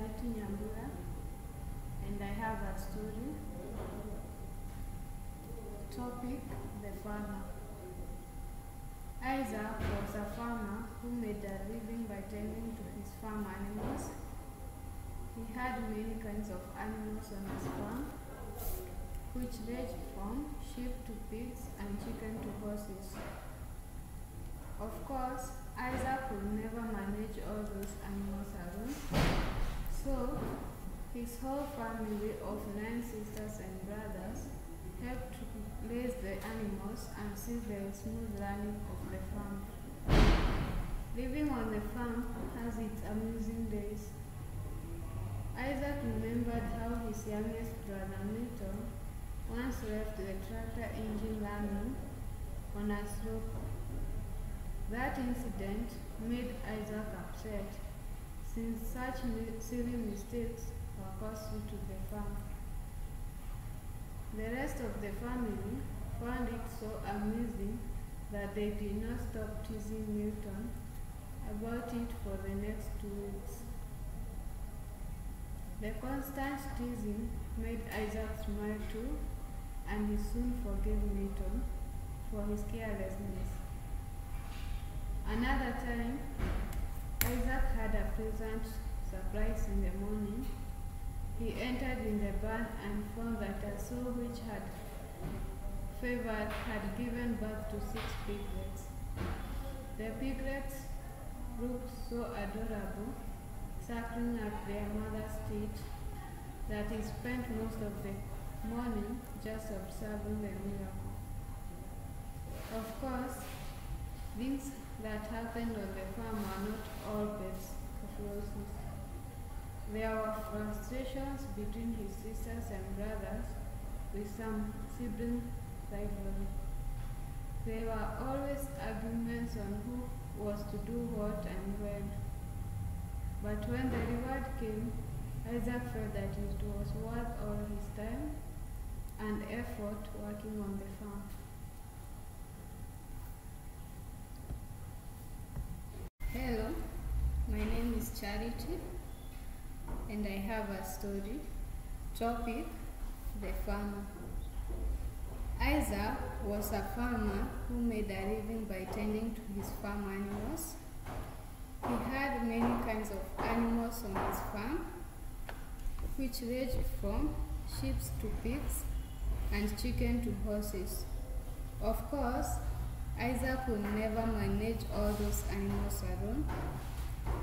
Charity Nyambura and I have a story. Topic The Farmer. Isaac was a farmer who made a living by tending to his farm animals. He had many kinds of animals on his farm, which ranged from sheep to pigs and chicken to horses. Of course, Isaac could never manage his whole family of nine sisters and brothers helped to raise the animals and see the smooth running of the farm. Living on the farm has its amusing days. Isaac remembered how his youngest brother Milton once left the tractor engine running on a slope. That incident made Isaac upset since such silly mistakes costly to the farm. The rest of the family found it so amusing that they did not stop teasing Milton about it for the next two weeks. The constant teasing made Isaac smile too, and he soon forgave Milton for his carelessness. Another time, Isaac had a pleasant surprise in the morning. He entered in the barn and found that a sow which had favored had given birth to six piglets. The piglets looked so adorable, suckling at their mother's teat, that he spent most of the morning just observing the miracle. Of course, things that happened on the farm were not all beds of roses. There were frustrations between his sisters and brothers with some sibling rivalry. There were always arguments on who was to do what and when. But when the reward came, Isaac felt that it was worth all his time and effort working on the farm. Hello, my name is Charity and I have a story. Topic The Farmer. Isaac was a farmer who made a living by tending to his farm animals. He had many kinds of animals on his farm, which ranged from sheep to pigs and chicken to horses. Of course, Isaac would never manage all those animals alone,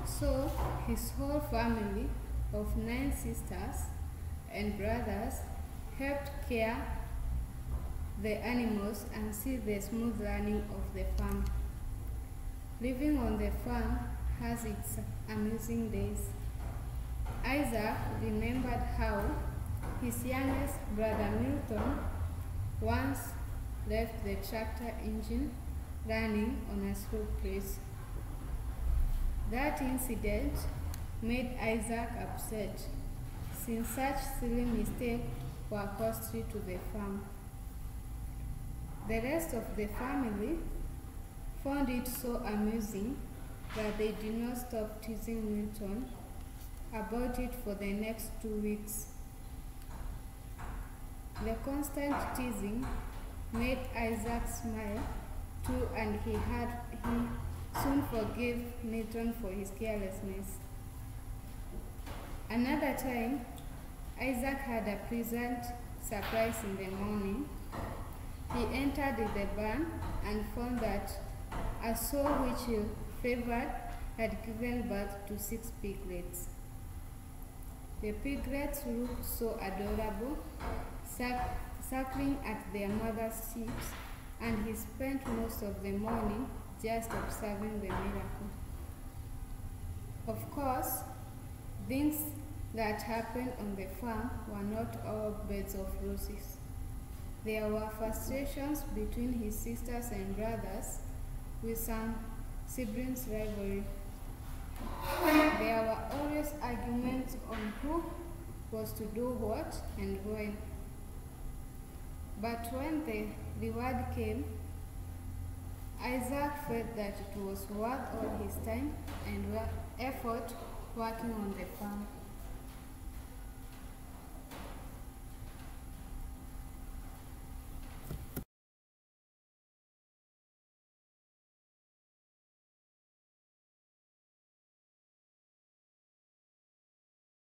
so his whole family of nine sisters and brothers helped care the animals and see the smooth running of the farm. Living on the farm has its amusing days. Isaac remembered how his youngest brother Milton once left the tractor engine running on a slow place. That incident made Isaac upset since such silly mistakes were costly to the farm. The rest of the family found it so amusing that they did not stop teasing Milton about it for the next two weeks. The constant teasing made Isaac smile too and he had he soon forgave Milton for his carelessness. Another time, Isaac had a pleasant surprise in the morning. He entered the barn and found that a sow which he favored had given birth to six piglets. The piglets looked so adorable, suck, suckling at their mother's teats, and he spent most of the morning just observing the miracle. Of course, things that happened on the farm were not all beds of roses. There were frustrations between his sisters and brothers with some siblings' rivalry. There were always arguments on who was to do what and when. But when the reward came, Isaac felt that it was worth all his time and effort working on the farm.